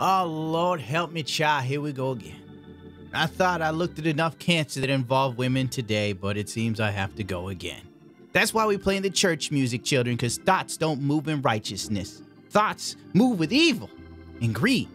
Oh, Lord, help me, child. Here we go again. I thought I looked at enough cancer that involved women today, but it seems I have to go again. That's why we play in the church music, children, because thoughts don't move in righteousness. Thoughts move with evil and greed.